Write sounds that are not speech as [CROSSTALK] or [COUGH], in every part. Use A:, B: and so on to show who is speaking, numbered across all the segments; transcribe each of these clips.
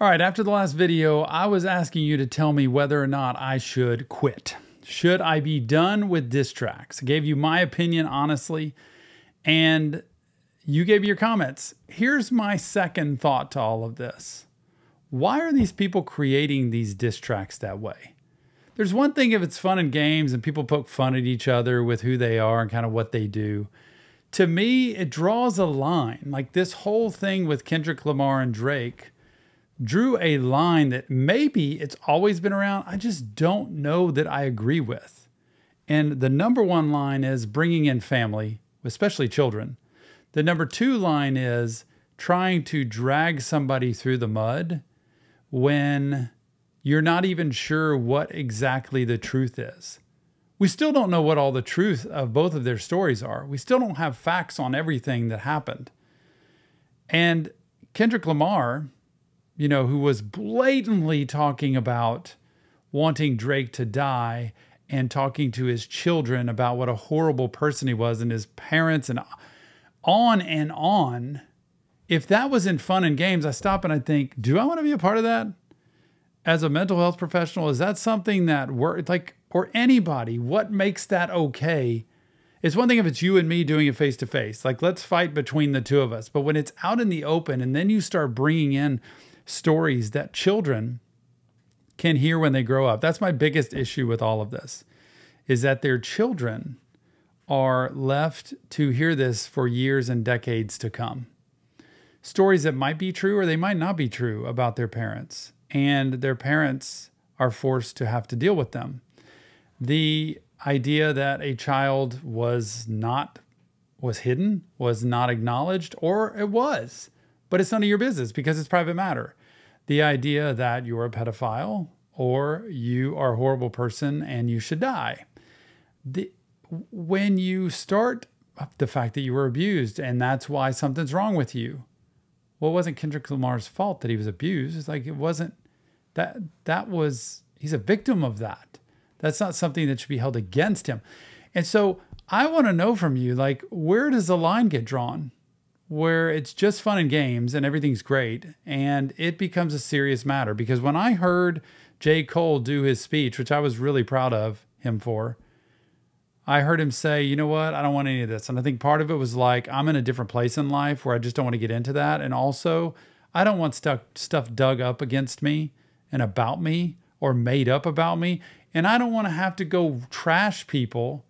A: All right, after the last video, I was asking you to tell me whether or not I should quit. Should I be done with diss tracks? I gave you my opinion honestly, and you gave your comments. Here's my second thought to all of this. Why are these people creating these diss tracks that way? There's one thing if it's fun and games and people poke fun at each other with who they are and kind of what they do. To me, it draws a line. Like this whole thing with Kendrick Lamar and Drake drew a line that maybe it's always been around. I just don't know that I agree with. And the number one line is bringing in family, especially children. The number two line is trying to drag somebody through the mud when you're not even sure what exactly the truth is. We still don't know what all the truth of both of their stories are. We still don't have facts on everything that happened. And Kendrick Lamar, you know, who was blatantly talking about wanting Drake to die and talking to his children about what a horrible person he was and his parents and on and on. If that was in fun and games, I stop and I think, do I want to be a part of that? As a mental health professional, is that something that work like or anybody, what makes that okay? It's one thing if it's you and me doing it face to face, like let's fight between the two of us. But when it's out in the open and then you start bringing in stories that children can hear when they grow up. That's my biggest issue with all of this is that their children are left to hear this for years and decades to come. Stories that might be true or they might not be true about their parents, and their parents are forced to have to deal with them. The idea that a child was not was hidden, was not acknowledged, or it was but it's none of your business because it's private matter. The idea that you're a pedophile or you are a horrible person and you should die. The, when you start the fact that you were abused and that's why something's wrong with you. Well, it wasn't Kendrick Lamar's fault that he was abused. It's like it wasn't that that was he's a victim of that. That's not something that should be held against him. And so I want to know from you like where does the line get drawn? Where it's just fun and games and everything's great and it becomes a serious matter because when I heard J. Cole do his speech, which I was really proud of him for, I heard him say, you know what, I don't want any of this. And I think part of it was like, I'm in a different place in life where I just don't want to get into that. And also, I don't want stuff, stuff dug up against me and about me or made up about me. And I don't want to have to go trash people.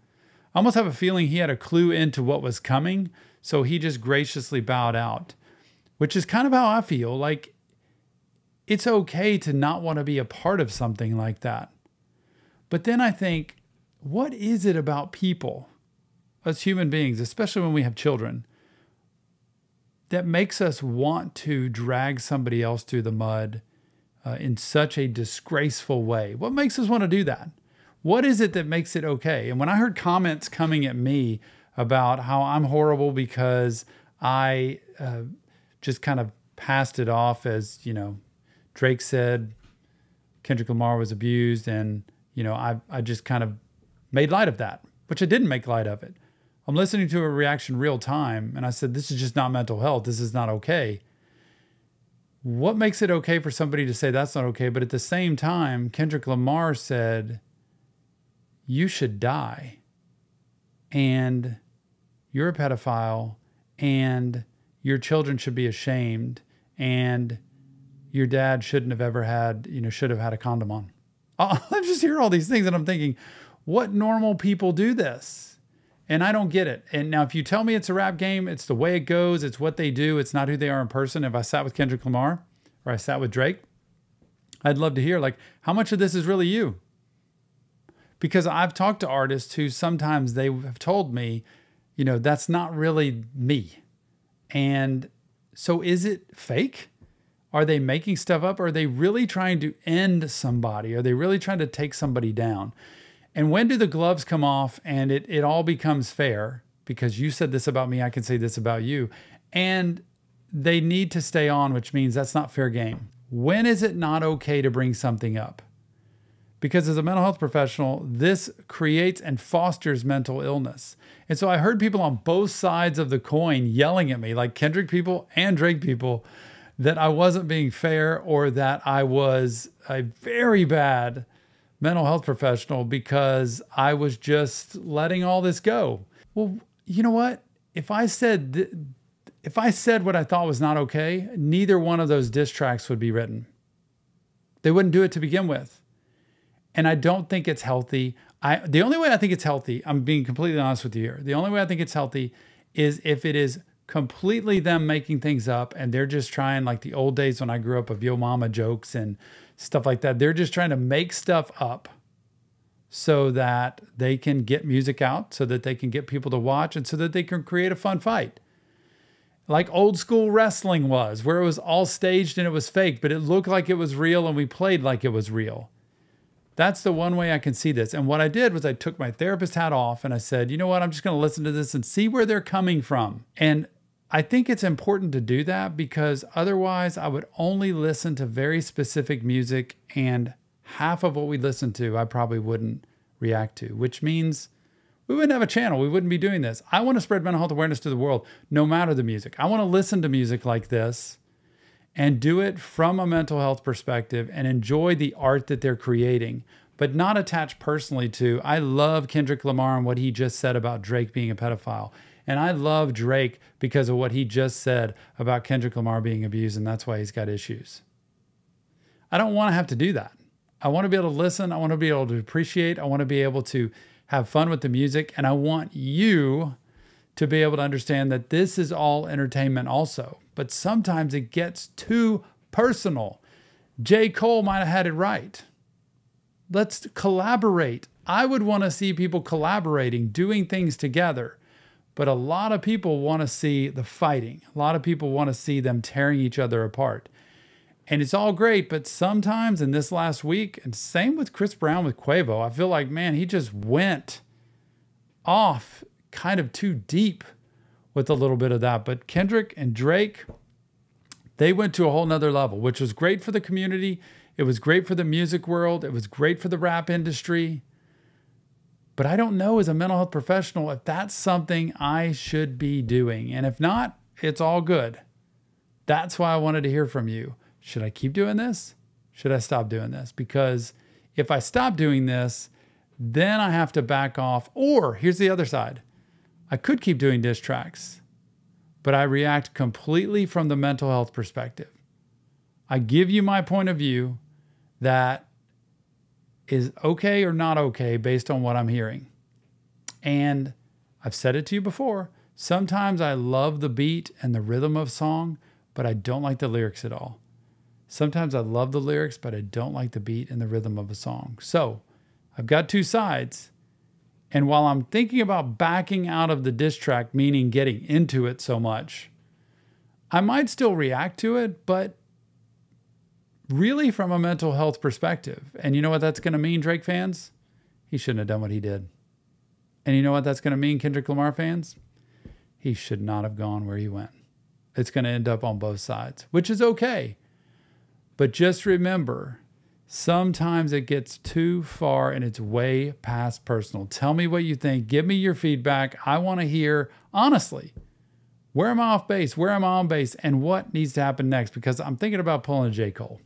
A: I almost have a feeling he had a clue into what was coming. So he just graciously bowed out, which is kind of how I feel. Like it's okay to not want to be a part of something like that. But then I think, what is it about people, as human beings, especially when we have children, that makes us want to drag somebody else through the mud uh, in such a disgraceful way? What makes us want to do that? What is it that makes it okay? And when I heard comments coming at me about how I'm horrible because I uh, just kind of passed it off as, you know, Drake said Kendrick Lamar was abused. And, you know, I, I just kind of made light of that, which I didn't make light of it. I'm listening to a reaction real time and I said, this is just not mental health. This is not okay. What makes it okay for somebody to say that's not okay? But at the same time, Kendrick Lamar said, you should die. And you're a pedophile and your children should be ashamed and your dad shouldn't have ever had, you know, should have had a condom on. [LAUGHS] I just hear all these things and I'm thinking, what normal people do this? And I don't get it. And now, if you tell me it's a rap game, it's the way it goes, it's what they do, it's not who they are in person. If I sat with Kendrick Lamar or I sat with Drake, I'd love to hear, like, how much of this is really you? Because I've talked to artists who sometimes they have told me you know, that's not really me. And so is it fake? Are they making stuff up? Are they really trying to end somebody? Are they really trying to take somebody down? And when do the gloves come off and it, it all becomes fair? Because you said this about me, I can say this about you. And they need to stay on, which means that's not fair game. When is it not okay to bring something up? Because as a mental health professional, this creates and fosters mental illness. And so I heard people on both sides of the coin yelling at me, like Kendrick people and Drake people, that I wasn't being fair or that I was a very bad mental health professional because I was just letting all this go. Well, you know what? If I said if I said what I thought was not okay, neither one of those diss tracks would be written. They wouldn't do it to begin with. And I don't think it's healthy. I the only way I think it's healthy, I'm being completely honest with you here. The only way I think it's healthy is if it is completely them making things up and they're just trying like the old days when I grew up of yo mama jokes and stuff like that. They're just trying to make stuff up so that they can get music out, so that they can get people to watch and so that they can create a fun fight. Like old school wrestling was, where it was all staged and it was fake, but it looked like it was real and we played like it was real. That's the one way I can see this. And what I did was I took my therapist hat off and I said, you know what? I'm just going to listen to this and see where they're coming from. And I think it's important to do that because otherwise I would only listen to very specific music and half of what we listen to I probably wouldn't react to, which means we wouldn't have a channel. We wouldn't be doing this. I want to spread mental health awareness to the world no matter the music. I want to listen to music like this and do it from a mental health perspective and enjoy the art that they're creating, but not attached personally to. I love Kendrick Lamar and what he just said about Drake being a pedophile. And I love Drake because of what he just said about Kendrick Lamar being abused, and that's why he's got issues. I don't want to have to do that. I want to be able to listen. I want to be able to appreciate. I want to be able to have fun with the music. And I want you to be able to understand that this is all entertainment also but sometimes it gets too personal. J. Cole might have had it right. Let's collaborate. I would want to see people collaborating, doing things together. But a lot of people want to see the fighting. A lot of people want to see them tearing each other apart. And it's all great, but sometimes in this last week, and same with Chris Brown with Quavo, I feel like, man, he just went off kind of too deep with a little bit of that. But Kendrick and Drake, they went to a whole nother level, which was great for the community. It was great for the music world. It was great for the rap industry. But I don't know as a mental health professional if that's something I should be doing. And if not, it's all good. That's why I wanted to hear from you. Should I keep doing this? Should I stop doing this? Because if I stop doing this, then I have to back off. Or here's the other side I could keep doing diss tracks, but I react completely from the mental health perspective. I give you my point of view that is okay or not okay based on what I'm hearing. And I've said it to you before. Sometimes I love the beat and the rhythm of song, but I don't like the lyrics at all. Sometimes I love the lyrics, but I don't like the beat and the rhythm of a song. So I've got two sides. And while I'm thinking about backing out of the diss track, meaning getting into it so much, I might still react to it, but really from a mental health perspective. And you know what that's going to mean, Drake fans? He shouldn't have done what he did. And you know what that's going to mean, Kendrick Lamar fans? He should not have gone where he went. It's going to end up on both sides, which is okay. But just remember Sometimes it gets too far and it's way past personal. Tell me what you think. Give me your feedback. I want to hear, honestly, where am I off base? Where am I on base? And what needs to happen next? Because I'm thinking about pulling a J. Cole.